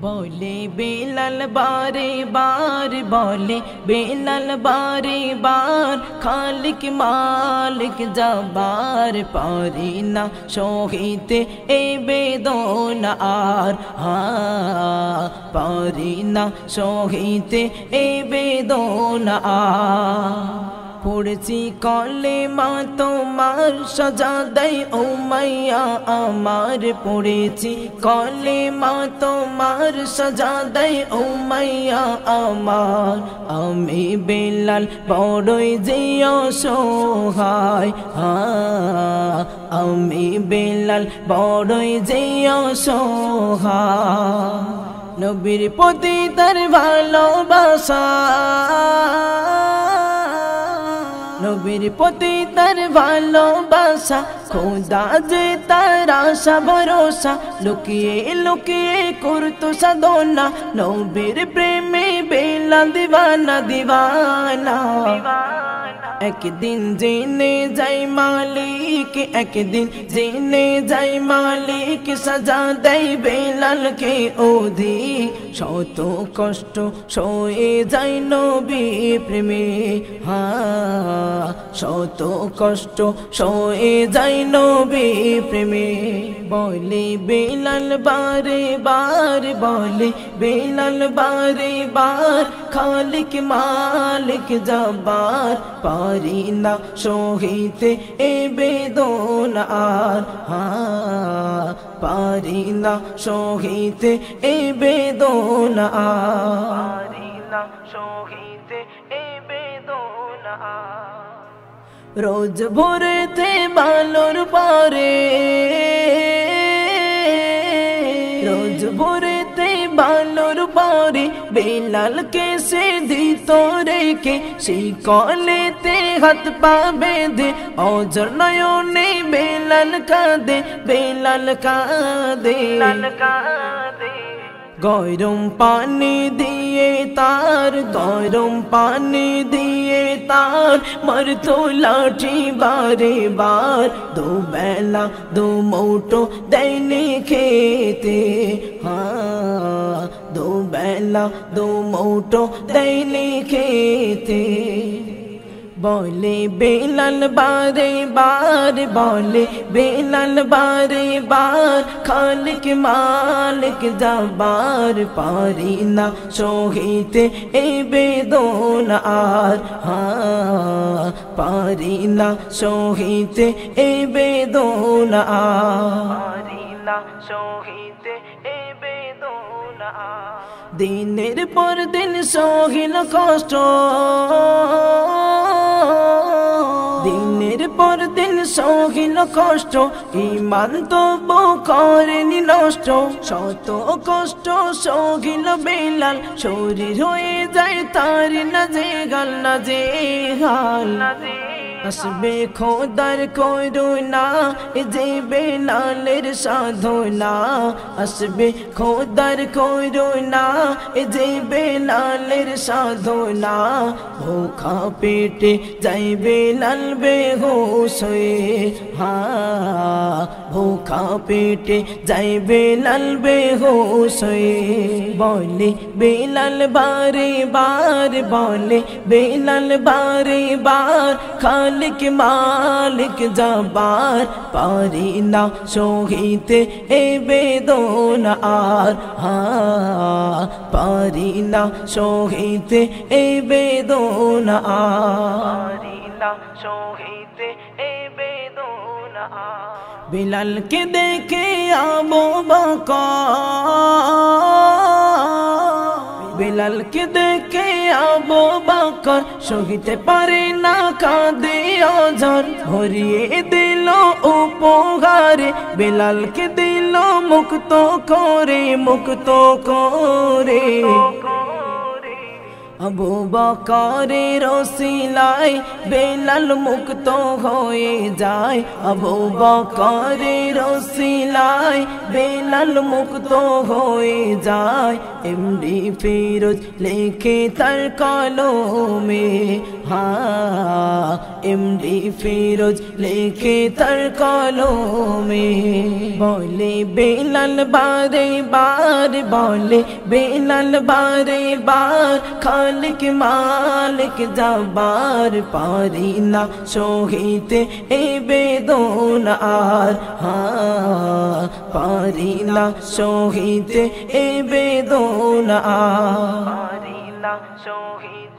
বলে বেলাল বারে বার বলে বেলাল বারে বার খালিক মালিক যাবার পারি না সহিতে এ বেদনা আর হা পারি না সহিতে এ বেদনা আর পড়েছি কলে মা তোমার সাজা দেয় ও মাইয়া। আমার পড়েছি কলে মা তোমার সাজা দেয় ও মাইয়া। আমার, আমি বেলাল বড়ই যে অসহায়। আমি বেলাল বড়ই যে অসহায়। নবীর প্রতি তার ভালোবাসা নবীর প্রতি তার ভালোবাসা খোদা যে তার আশা ভরসা লুকিয়ে লুকিয়ে করতো সাধনা নবীর প্রেমে বেলা দিবানা দিবানা একদিন জেনে যাই মালিক একদিন জেনে যাই মালিক সাজা দেয় বেলালকে ওধি শত কষ্ট সয়ে যাই নবী প্রেমে, হা, শত কষ্ট সয়ে যাই নবী প্রেমে। বলে বেলাল বারে বার, বলে বেলাল বারে বার, খালিক মালিক জবার পারি না সহিতে এ বেদন আর পারি না সহিতে এ বেদন আর। পারি না সহিতে এ বেদন রোজ ভোরেতে বালুর পারে। ভোরেতে বালুর পারে বেলাল কে সে দিত রেখে সেই কলেতে হাত পা বেঁধে অজর নয়নে বেলাল কাঁদে বেলাল কাঁদে কাঁদে গরম পানি দিয়ে তার গরম পানি দিয়ে তার মরতো লাঠি বারে বার দু বেলা দু মৌটো দেয়নি খেতে হ্যাঁ দু বেলা দু মৌটো দেয়নি খেতে बोले बेलन बारे बार बोले बेलन बारे बार, खालिक मालिक जबार पारी ना शोहिते ए बेदोन आर हाँ पारी ना शोहिते ए बेदोन आर। पारी ना शोहिते দিনের পর দিন সহিল কষ্ট। দিনের পর দিন সহিল কষ্ট, ইমান তো করেনি নষ্ট। শত কষ্ট সহিল বেলাল, শরীর হয়ে যায় তার না যে গাল, না যে হাল। तस्बी खोदर को रोना इजे बेलालर साधोना असबी खोदर को रोना इजे बेलालर साधोना भूखा पेट जाए बेलाल बेहोश हुए। हाँ भूखा पेट जाए बेलाल बेहोश हुए। बोले बेलाल बारे बार, बोले बेलाल बारे बार। खान মালিক যাবার পারি না সহিতে এ বেদন আর হা পারি না সহিতে এ বেদন আর পারি না সহিতে এ বেদন বিলালকে দেখে আবু বকর বকর সহিতে পারে না কাঁদে অজর ভরিয়ে দিল উপহারে, বেলালকে দিল মুক্ত করে মুক্ত করে। আবু বকরের রসিলাই বেলাল মুক্ত হয়ে যায়। আবু বকরের রসিলাই বেলাল মুক্ত হয়ে যায়। এমডি ফিরোজ লেখে তার কলমে, হা, এমডি ফিরোজ লেখে তার কলমে। বলে বেলাল বারে বার, বলে বেলাল বারে বার মালিক যাবার পারি না সহিতে এ বেদন আর হা পারি না সহিতে এ বেদন আর পারি না সহিতে এ বেদন আর